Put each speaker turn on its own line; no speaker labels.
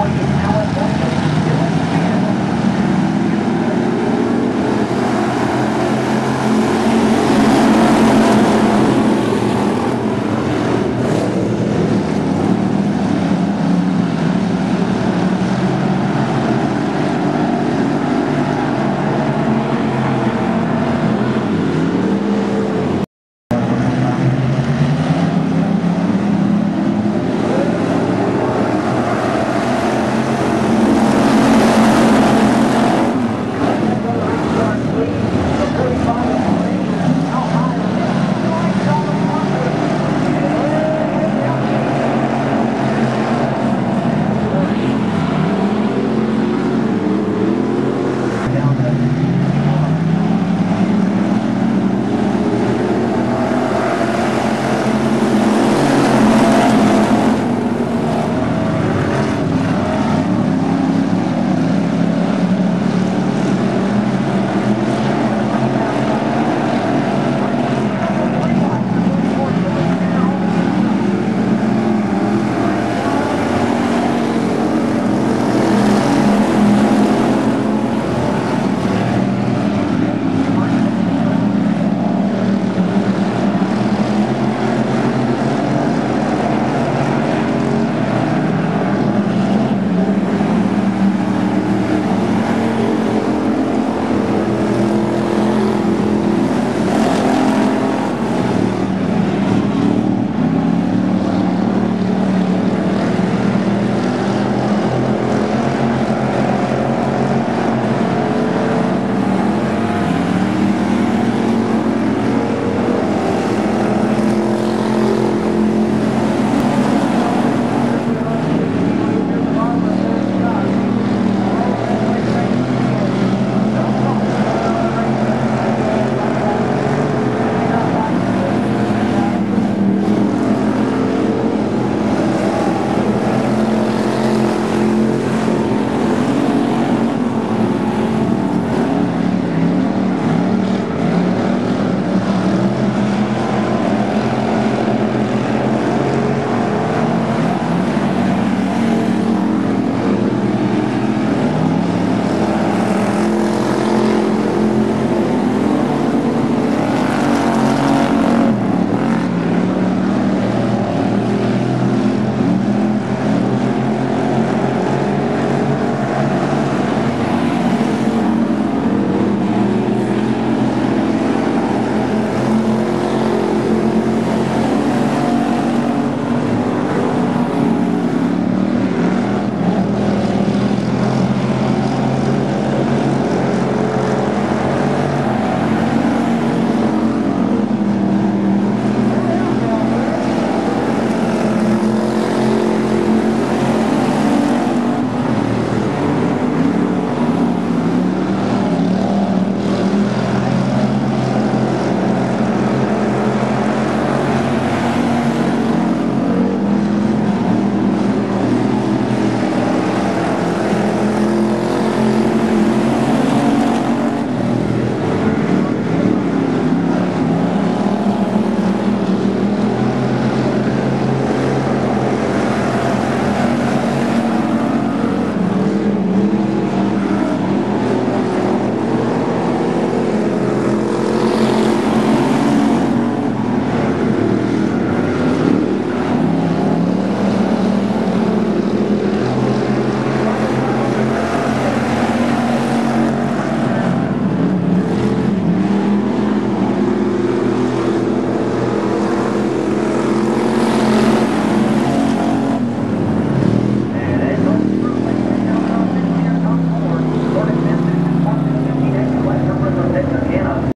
going to on that.